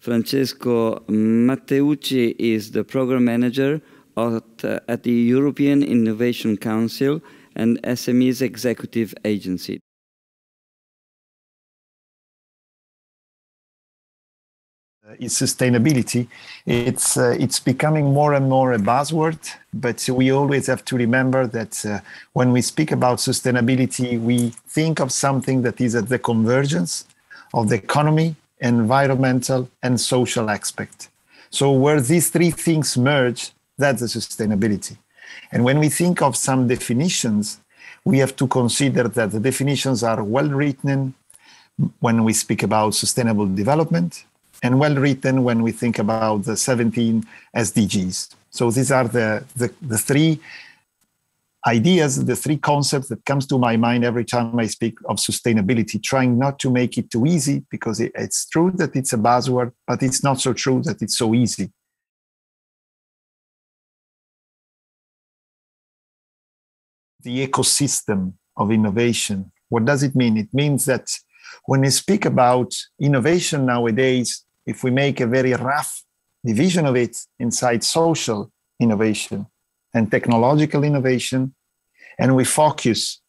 Francesco Matteucci is the program manager at, uh, at the European Innovation Council and SMEs Executive Agency. is sustainability. It's uh, it's becoming more and more a buzzword, but we always have to remember that uh, when we speak about sustainability, we think of something that is at the convergence of the economy, environmental, and social aspect. So where these three things merge, that's the sustainability. And when we think of some definitions, we have to consider that the definitions are well written when we speak about sustainable development and well written when we think about the 17 SDGs. So these are the, the, the three ideas, the three concepts that comes to my mind every time I speak of sustainability, trying not to make it too easy because it, it's true that it's a buzzword, but it's not so true that it's so easy. The ecosystem of innovation. What does it mean? It means that when we speak about innovation nowadays, if we make a very rough division of it inside social innovation and technological innovation, and we focus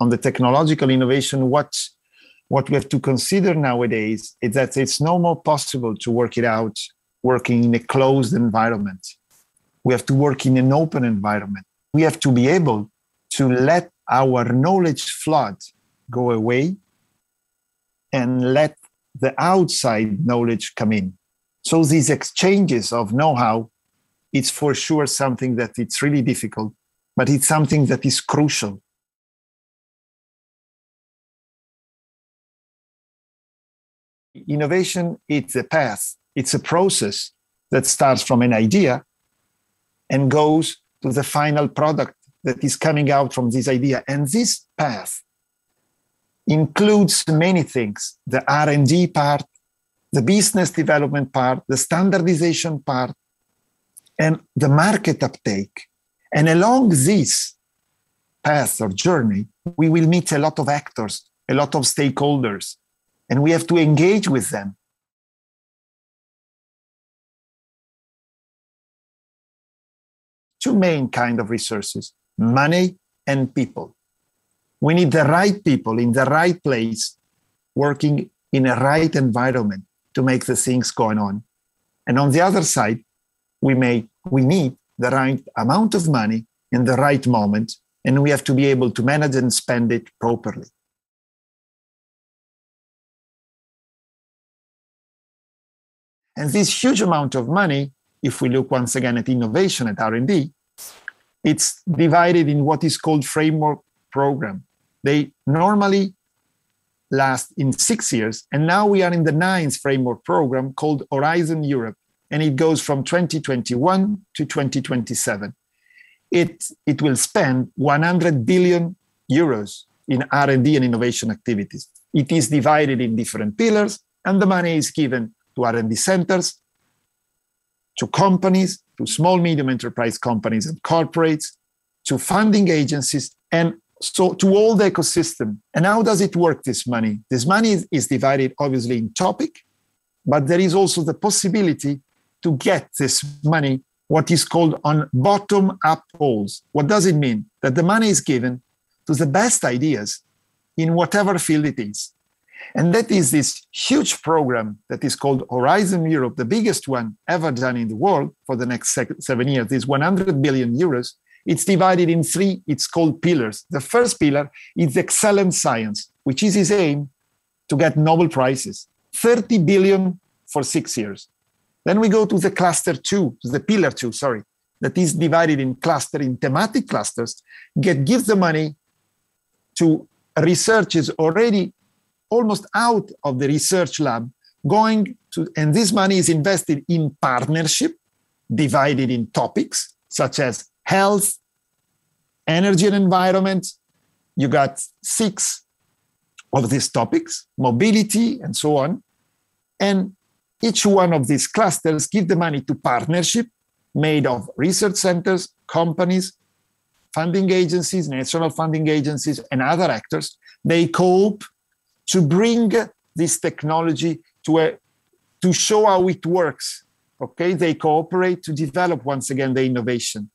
on the technological innovation, what, what we have to consider nowadays is that it's no more possible to work it out working in a closed environment. We have to work in an open environment. We have to be able to let our knowledge flood go away and let the outside knowledge come in. So these exchanges of know-how, it's for sure something that it's really difficult, but it's something that is crucial. Innovation, it's a path, it's a process that starts from an idea and goes to the final product that is coming out from this idea. And this path includes many things the r&d part the business development part the standardization part and the market uptake. And along this path or journey we will meet a lot of actors a lot of stakeholders and we have to engage with them. Two main kind of resources money and people. We need the right people in the right place working in a right environment to make the things going on. And on the other side we may we need the right amount of money in the right moment and we have to be able to manage and spend it properly and this huge amount of money if we look once again at innovation at r&d it's divided in what is called framework program they normally last in six years. And now we are in the ninth framework program called Horizon Europe, and it goes from 2021 to 2027. It, it will spend 100 billion euros in R&D and innovation activities. It is divided in different pillars, and the money is given to R&D centers, to companies, to small, medium enterprise companies and corporates, to funding agencies, and so to all the ecosystem. And how does it work, this money? This money is, is divided obviously in topic, but there is also the possibility to get this money, what is called on bottom up polls. What does it mean? That the money is given to the best ideas in whatever field it is. And that is this huge program that is called Horizon Europe, the biggest one ever done in the world for the next seven years. This 100 billion euros it's divided in three, it's called pillars. The first pillar is excellent science, which is his aim to get Nobel Prizes, 30 billion for six years. Then we go to the cluster two, the pillar two, sorry, that is divided in cluster, in thematic clusters, get gives the money to researchers already almost out of the research lab, going to, and this money is invested in partnership, divided in topics such as health, energy and environment. You got six of these topics, mobility, and so on. And each one of these clusters give the money to partnership made of research centers, companies, funding agencies, national funding agencies, and other actors. They cope to bring this technology to a to show how it works. Okay, they cooperate to develop once again the innovation.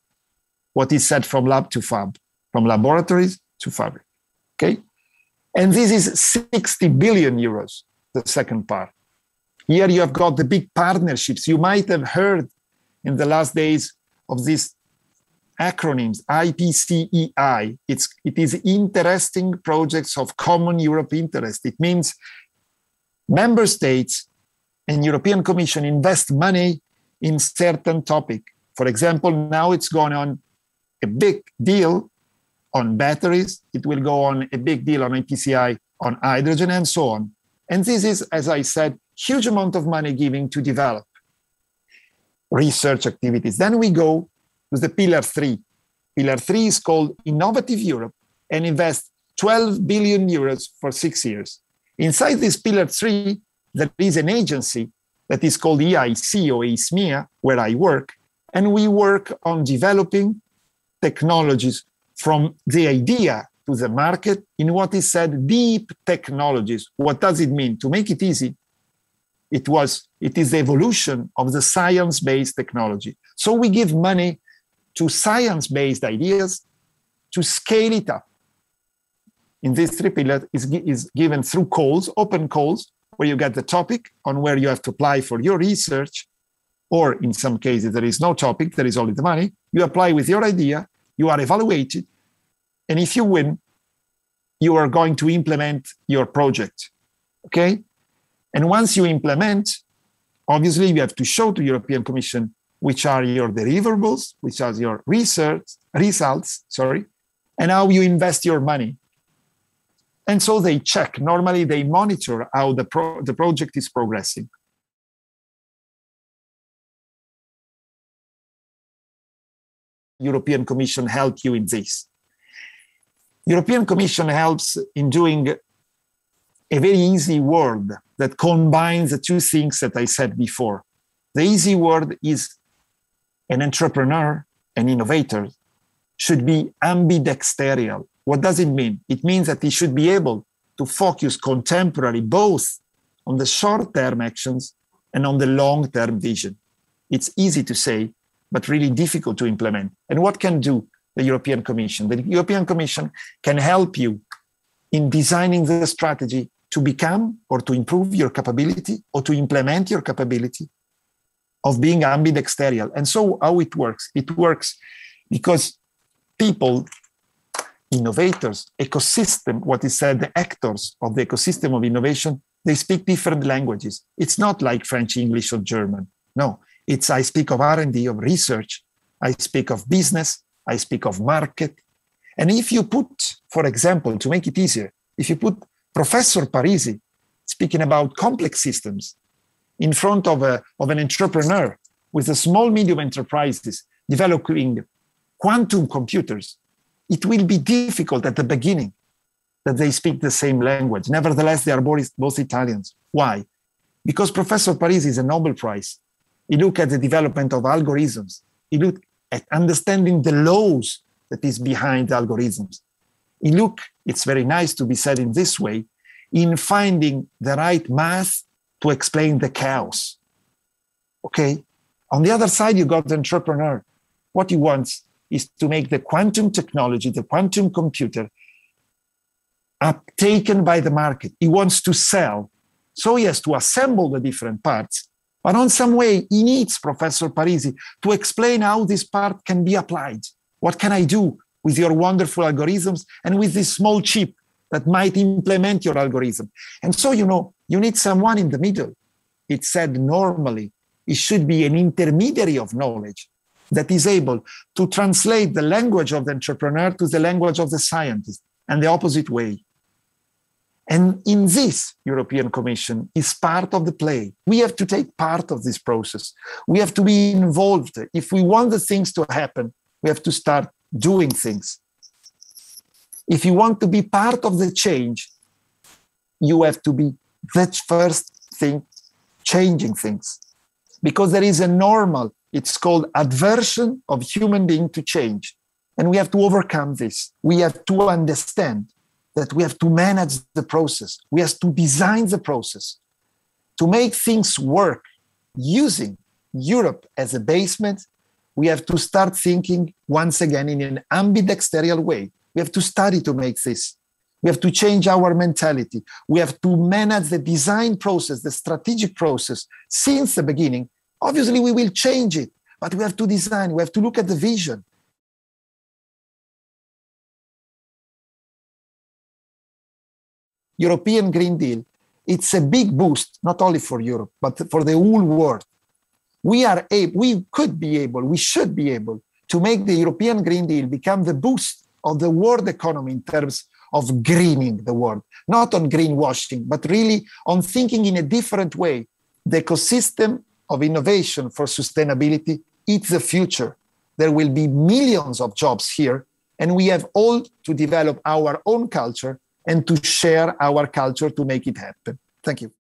What is said from lab to fab, from laboratories to fabric. Okay, and this is 60 billion euros, the second part. Here you have got the big partnerships. You might have heard in the last days of these acronyms IPCEI. It's, it is interesting projects of common Europe interest. It means member states and European Commission invest money in certain topic. For example, now it's going on a big deal on batteries. It will go on a big deal on IPCEI on hydrogen and so on. And this is, as I said, huge amount of money giving to develop research activities. Then we go to the pillar three. Pillar three is called Innovative Europe and invest 12 billion euros for six years. Inside this pillar three, there is an agency that is called EIC or EISMEA, where I work, and we work on developing technologies from the idea to the market in what is said deep technologies. What does it mean? To make it easy, it was it is the evolution of the science-based technology. So we give money to science-based ideas to scale it up. In this three pillars is, is given through calls, open calls, where you get the topic on where you have to apply for your research, or in some cases there is no topic, there is only the money. You apply with your idea, you are evaluated, and if you win, you are going to implement your project. Okay? And once you implement, obviously you have to show to European Commission which are your deliverables, which are your research results, sorry, and how you invest your money. And so they check. Normally they monitor how the, pro- the project is progressing. European Commission help you in this. European Commission helps in doing a very easy word that combines the two things that I said before. The easy word is an entrepreneur, an innovator, should be ambidexterial. What does it mean? It means that he should be able to focus contemporarily both on the short term actions and on the long term vision. It's easy to say, but really difficult to implement. And what can do the European Commission? The European Commission can help you in designing the strategy to become or to improve your capability or to implement your capability of being ambidexterial. And so, how it works? It works because people, innovators, ecosystem, what is said, the actors of the ecosystem of innovation, they speak different languages. It's not like French, English, or German. No, it's I speak of R&D, of research. I speak of business. I speak of market. And if you put, for example, to make it easier, if you put Professor Parisi speaking about complex systems in front of, a, of an entrepreneur with a small, medium enterprises developing quantum computers, it will be difficult at the beginning that they speak the same language. Nevertheless, they are both, both Italians. Why? Because Professor Parisi is a Nobel Prize. He looked at the development of algorithms. He looked at understanding the laws that is behind the algorithms. He looked, it's very nice to be said in this way, in finding the right math to explain the chaos. Okay. On the other side, you got the entrepreneur. What he wants is to make the quantum technology, the quantum computer, taken by the market. He wants to sell. So he has to assemble the different parts. But on some way, he needs Professor Parisi to explain how this part can be applied. What can I do with your wonderful algorithms and with this small chip that might implement your algorithm? And so, you know, you need someone in the middle. It said normally it should be an intermediary of knowledge that is able to translate the language of the entrepreneur to the language of the scientist and the opposite way. And in this, European Commission is part of the play. We have to take part of this process. We have to be involved. If we want the things to happen, we have to start doing things. If you want to be part of the change, you have to be the first thing changing things. Because there is a normal it's called aversion of human being to change. And we have to overcome this. We have to understand that we have to manage the process. We have to design the process. to make things work using Europe as a basement, we have to start thinking once again in an ambidexterial way. We have to study to make this. We have to change our mentality. We have to manage the design process, the strategic process since the beginning. Obviously, we will change it, but we have to design, we have to look at the vision. European Green Deal, it's a big boost, not only for Europe, but for the whole world. We are able, we could be able, we should be able to make the European Green Deal become the boost of the world economy in terms of greening the world, not on greenwashing, but really on thinking in a different way. The ecosystem of innovation for sustainability is the future. There will be millions of jobs here, and we have all to develop our own culture and to share our culture to make it happen. Thank you.